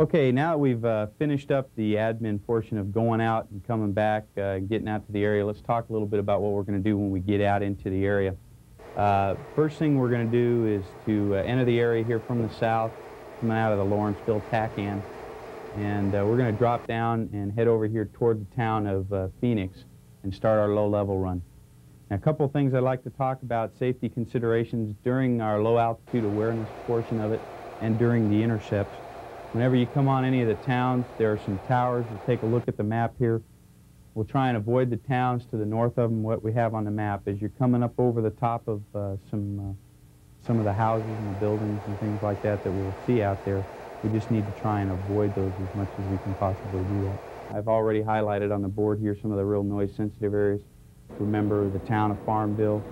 Okay, now that we've uh, finished up the admin portion of going out and coming back, uh, getting out to the area, let's talk a little bit about what we're going to do when we get out into the area. Uh, first thing we're going to do is to uh, enter the area here from the south, coming out of the Lawrenceville TACAN, and uh, we're going to drop down and head over here toward the town of uh, Phenix and start our low-level run. Now, a couple of things I'd like to talk about, safety considerations during our low-altitude awareness portion of it and during the intercepts. Whenever you come on any of the towns, there are some towers. We'll take a look at the map here. We'll try and avoid the towns to the north of them, what we have on the map. As you're coming up over the top of uh, some, uh, some of the houses and the buildings and things like that that we'll see out there, we just need to try and avoid those as much as we can possibly do that. I've already highlighted on the board here some of the real noise-sensitive areas. Remember the town of Farmville,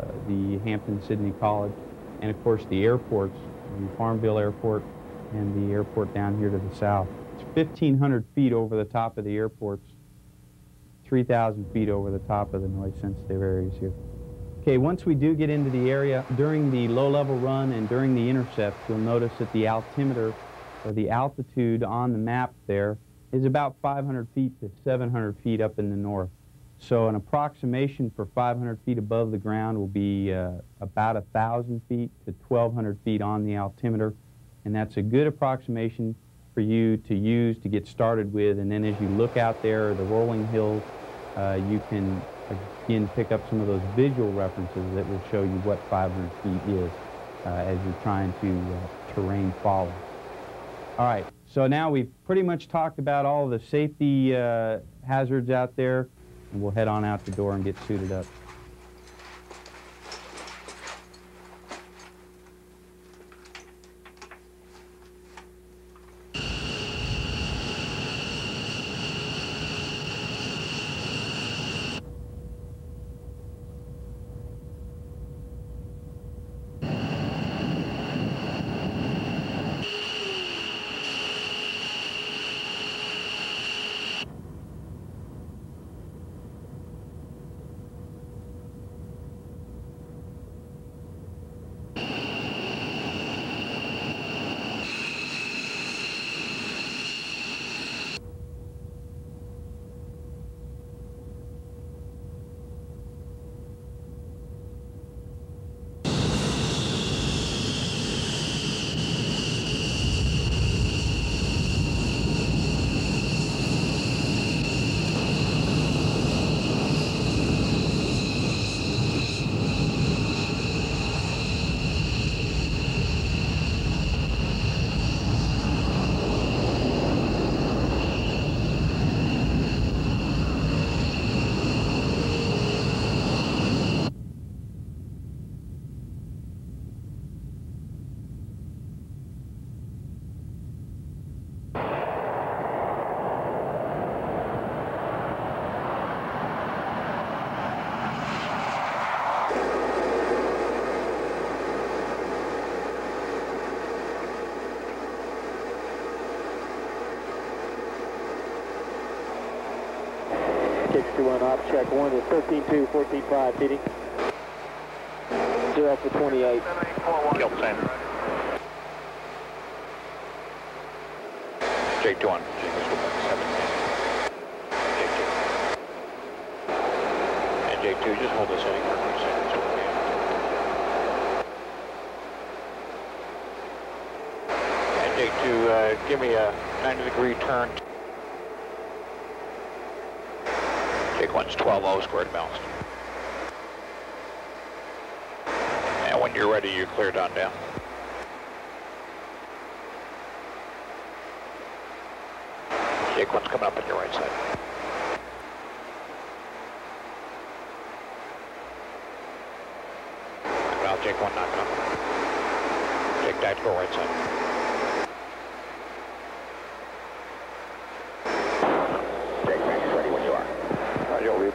uh, the Hampden-Sydney College, and of course the airports, the Farmville Airport, and the airport down here to the south. It's 1,500 feet over the top of the airports, 3,000 feet over the top of the noise-sensitive areas here. Okay, once we do get into the area, during the low-level run and during the intercept, you'll notice that the altimeter, or the altitude on the map there, is about 500 feet to 700 feet up in the north. So an approximation for 500 feet above the ground will be uh, about 1,000 feet to 1,200 feet on the altimeter and that's a good approximation for you to use to get started with. And then as you look out there, the rolling hills, uh, you can again pick up some of those visual references that will show you what 500 feet is uh, as you're trying to uh, terrain follow. All right, so now we've pretty much talked about all the safety uh, hazards out there, and we'll head on out the door and get suited up. One off check one is 13-2, 14-5, feeding. Zero for 28. Yep, same. Jake 2 on. Jake is seven. Jake 2. And Jake 2, just hold this heading for a seconds. And Jake 2, uh, give me a 90 degree turn. Jake 1's 12 squared balanced. And when you're ready, you're cleared on down. Jake 1's coming up on your right side. Well, Jake 1 knocking up. Jake tactical right side.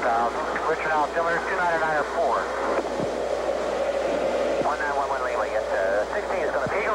south. Richard altimeter, 299 or 4. 1911 Lima, yes, uh, 16 is going to be.